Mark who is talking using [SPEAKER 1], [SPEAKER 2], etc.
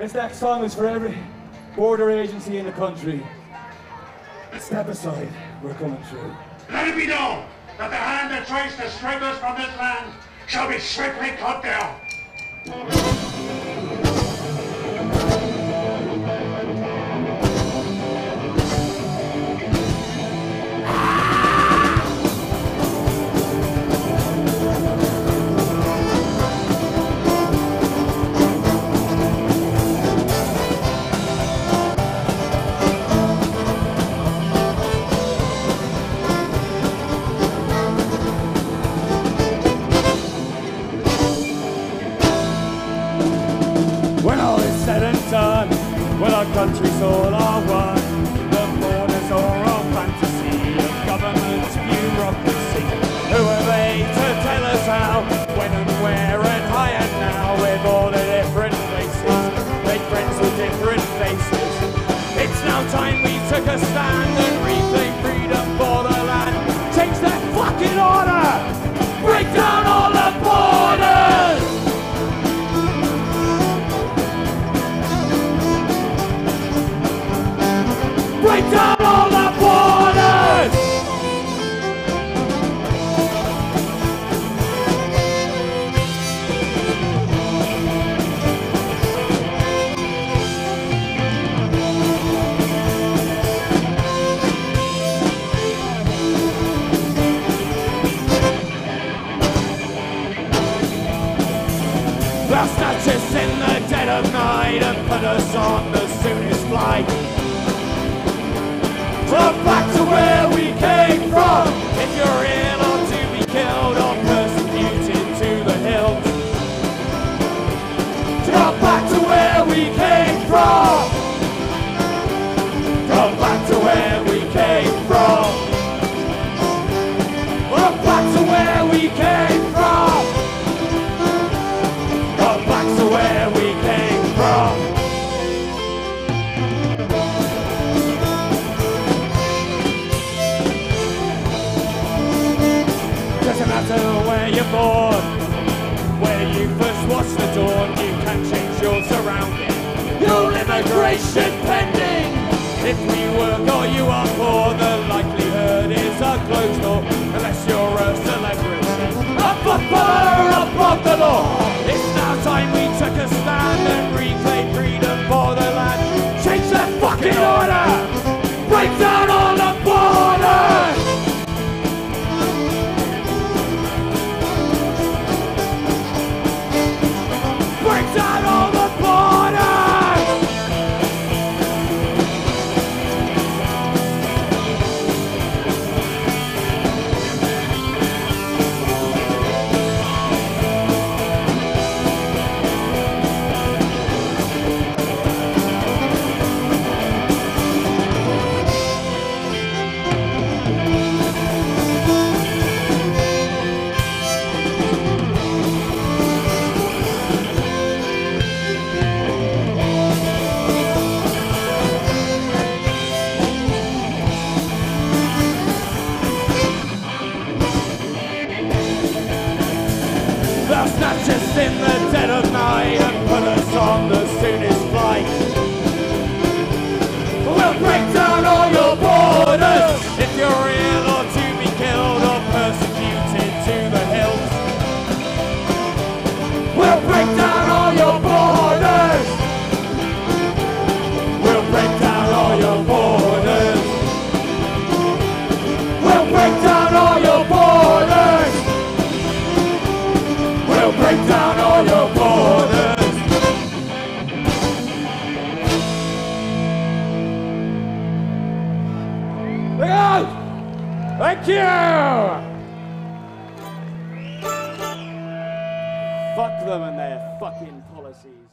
[SPEAKER 1] This next song is for every border agency in the country. Step aside, we're coming through.
[SPEAKER 2] Let it be known that the hand that tries to strip us from this land shall be swiftly cut down.
[SPEAKER 1] Our country's all Break down all the borders! Snatch us in the dead of night and put us on the soonest flight. Where we came from. Go back to where we came from. Go back to where we came from. Go back to where we came from. Doesn't matter where you're born, where you first watched the dawn, can change your surroundings. Your immigration pending. If we work or you are poor, the likelihood is a closed door, unless you're a celebrity. A footballer above the law. Snatch us in the dead of night and put us on the soonest flight. We'll break down all your borders if you're ill or to be killed or persecuted to the hilt. We'll you! Fuck them and their fucking policies.